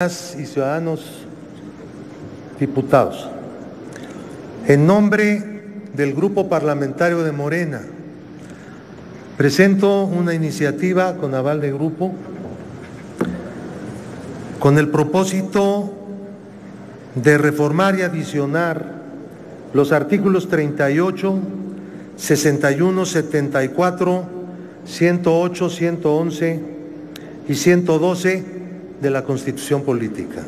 y ciudadanos diputados, en nombre del Grupo Parlamentario de Morena, presento una iniciativa con aval de grupo con el propósito de reformar y adicionar los artículos 38, 61, 74, 108, 111 y 112 de la Constitución Política.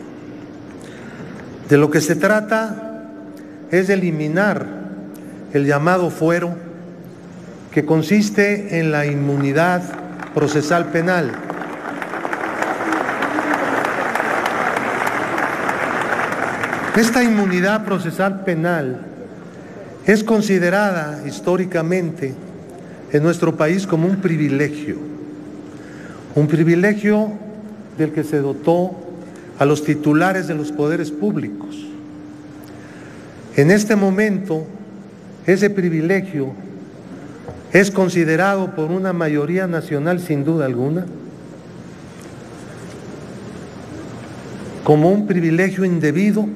De lo que se trata es eliminar el llamado fuero, que consiste en la inmunidad procesal penal. Esta inmunidad procesal penal es considerada históricamente en nuestro país como un privilegio, un privilegio del que se dotó a los titulares de los poderes públicos. En este momento, ese privilegio es considerado por una mayoría nacional sin duda alguna como un privilegio indebido,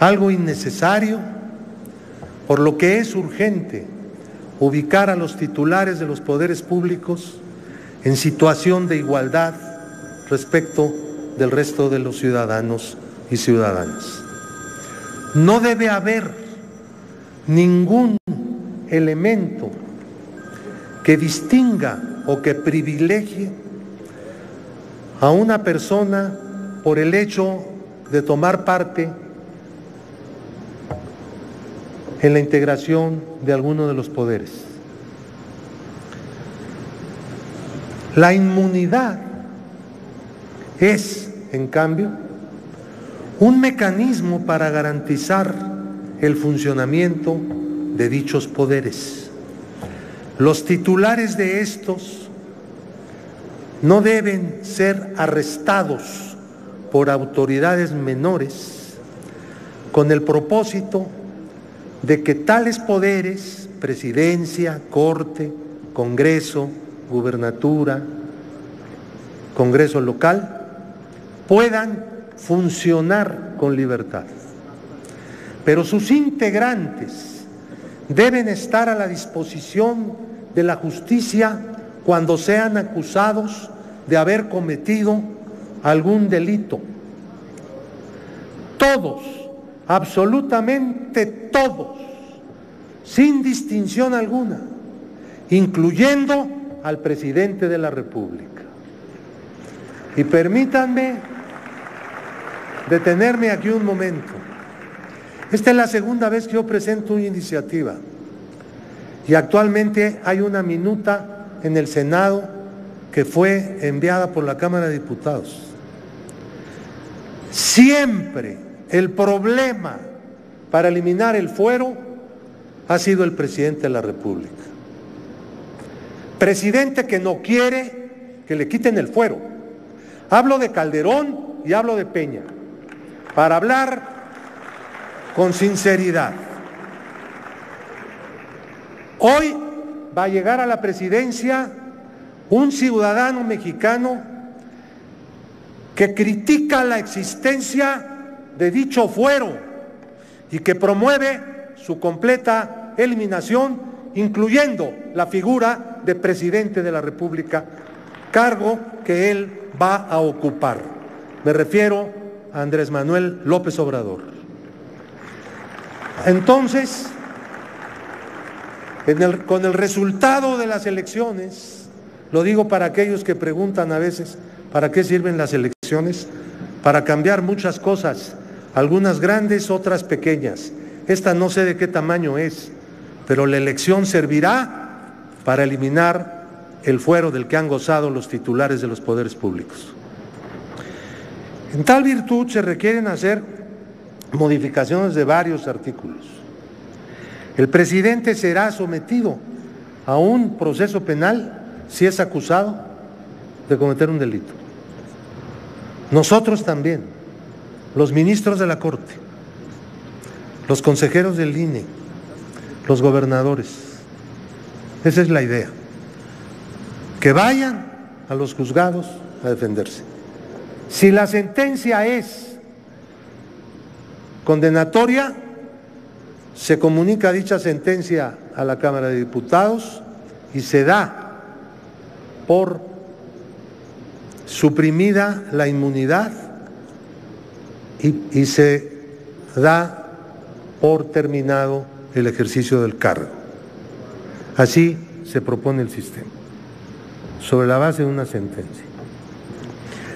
algo innecesario, por lo que es urgente ubicar a los titulares de los poderes públicos en situación de igualdad respecto del resto de los ciudadanos y ciudadanas. No debe haber ningún elemento que distinga o que privilegie a una persona por el hecho de tomar parte en la integración de alguno de los poderes. La inmunidad es, en cambio, un mecanismo para garantizar el funcionamiento de dichos poderes. Los titulares de estos no deben ser arrestados por autoridades menores con el propósito de que tales poderes, presidencia, corte, congreso, gubernatura, congreso local, puedan funcionar con libertad. Pero sus integrantes deben estar a la disposición de la justicia cuando sean acusados de haber cometido algún delito. Todos absolutamente todos, sin distinción alguna, incluyendo al presidente de la República. Y permítanme detenerme aquí un momento. Esta es la segunda vez que yo presento una iniciativa y actualmente hay una minuta en el Senado que fue enviada por la Cámara de Diputados. Siempre el problema para eliminar el fuero ha sido el presidente de la República. Presidente que no quiere que le quiten el fuero. Hablo de Calderón y hablo de Peña, para hablar con sinceridad. Hoy va a llegar a la presidencia un ciudadano mexicano que critica la existencia de dicho fuero y que promueve su completa eliminación, incluyendo la figura de presidente de la República, cargo que él va a ocupar. Me refiero Andrés Manuel López Obrador. Entonces, con el resultado de las elecciones, lo digo para aquellos que preguntan a veces, ¿para qué sirven las elecciones? Para cambiar muchas cosas algunas grandes, otras pequeñas. Esta no sé de qué tamaño es, pero la elección servirá para eliminar el fuero del que han gozado los titulares de los poderes públicos. En tal virtud se requieren hacer modificaciones de varios artículos. El presidente será sometido a un proceso penal si es acusado de cometer un delito. Nosotros también los ministros de la Corte, los consejeros del INE, los gobernadores. Esa es la idea. Que vayan a los juzgados a defenderse. Si la sentencia es condenatoria, se comunica dicha sentencia a la Cámara de Diputados y se da por suprimida la inmunidad y, y se da por terminado el ejercicio del cargo. Así se propone el sistema, sobre la base de una sentencia.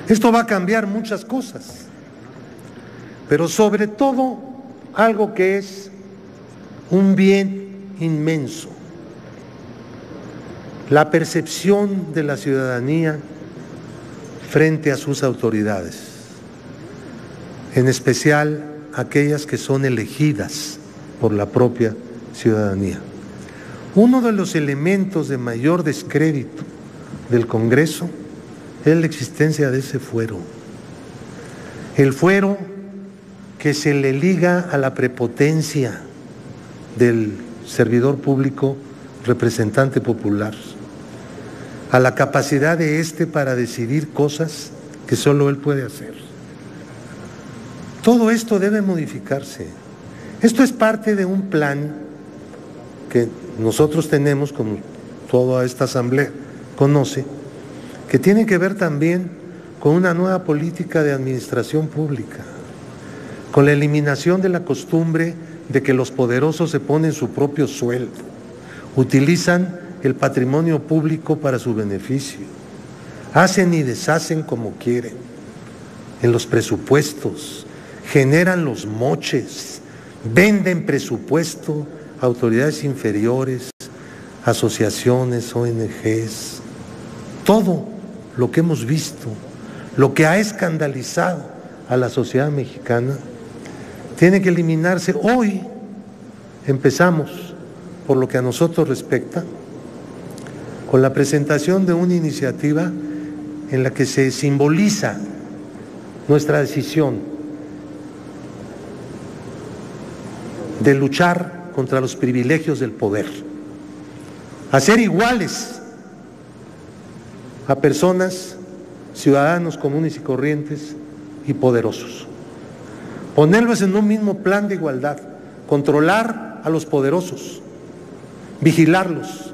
Esto va a cambiar muchas cosas, pero sobre todo algo que es un bien inmenso, la percepción de la ciudadanía frente a sus autoridades, en especial aquellas que son elegidas por la propia ciudadanía. Uno de los elementos de mayor descrédito del Congreso es la existencia de ese fuero. El fuero que se le liga a la prepotencia del servidor público representante popular a la capacidad de éste para decidir cosas que solo él puede hacer. Todo esto debe modificarse. Esto es parte de un plan que nosotros tenemos, como toda esta asamblea conoce, que tiene que ver también con una nueva política de administración pública, con la eliminación de la costumbre de que los poderosos se ponen su propio sueldo, utilizan el patrimonio público para su beneficio. Hacen y deshacen como quieren en los presupuestos, generan los moches, venden presupuesto a autoridades inferiores, asociaciones, ONGs, todo lo que hemos visto, lo que ha escandalizado a la sociedad mexicana, tiene que eliminarse. Hoy empezamos, por lo que a nosotros respecta, con la presentación de una iniciativa en la que se simboliza nuestra decisión de luchar contra los privilegios del poder, hacer iguales a personas, ciudadanos comunes y corrientes y poderosos, ponerlos en un mismo plan de igualdad, controlar a los poderosos, vigilarlos,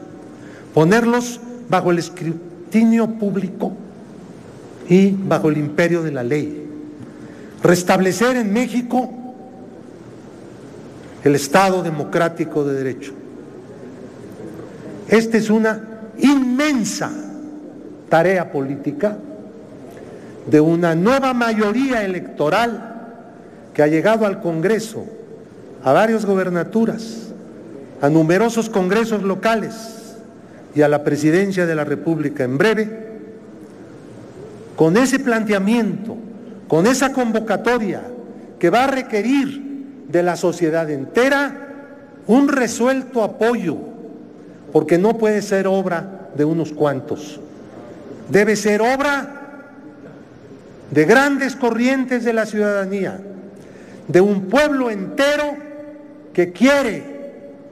ponerlos bajo el escrutinio público y bajo el imperio de la ley, restablecer en México el Estado democrático de derecho. Esta es una inmensa tarea política de una nueva mayoría electoral que ha llegado al Congreso, a varias gobernaturas, a numerosos congresos locales, y a la presidencia de la República en breve, con ese planteamiento, con esa convocatoria que va a requerir de la sociedad entera un resuelto apoyo, porque no puede ser obra de unos cuantos, debe ser obra de grandes corrientes de la ciudadanía, de un pueblo entero que quiere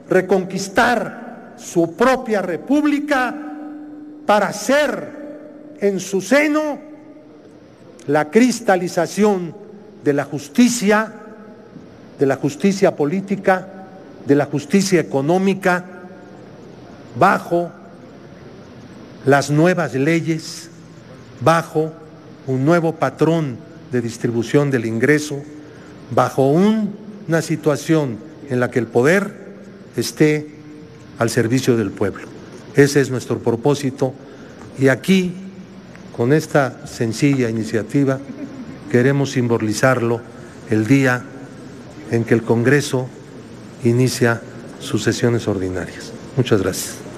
reconquistar su propia república para ser en su seno la cristalización de la justicia, de la justicia política, de la justicia económica, bajo las nuevas leyes, bajo un nuevo patrón de distribución del ingreso, bajo una situación en la que el poder esté al servicio del pueblo. Ese es nuestro propósito y aquí, con esta sencilla iniciativa, queremos simbolizarlo el día en que el Congreso inicia sus sesiones ordinarias. Muchas gracias.